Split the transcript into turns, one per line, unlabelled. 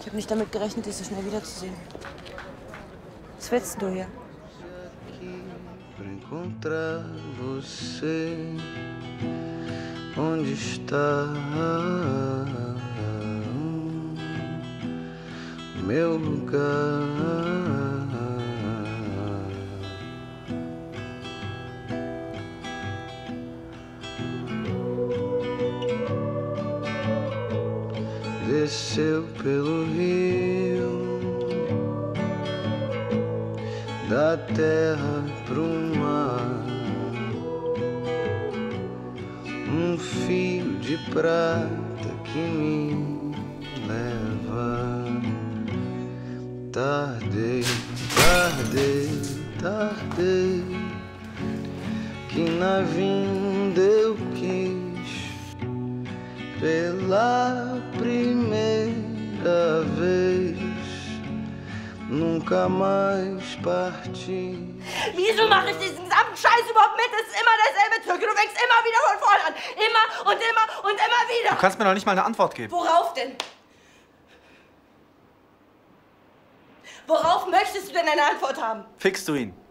Ich habe nicht damit gerechnet, dich so schnell wiederzusehen. Was willst du hier?
Encontrar você. Onde está meu lugar? Desceu pelo rio da terra pro mar um fio de prata que me leva. Tardei, tardei, tardei, que na vinda eu quis pela Nunca mais parti.
Wieso mache ich diesen gesamten Scheiß überhaupt mit? Es ist immer derselbe Türke. Du fängst immer wieder von vorne an. Immer und immer und immer wieder.
Du kannst mir doch nicht mal eine Antwort geben.
Worauf denn? Worauf möchtest du denn eine Antwort haben?
Fickst du ihn?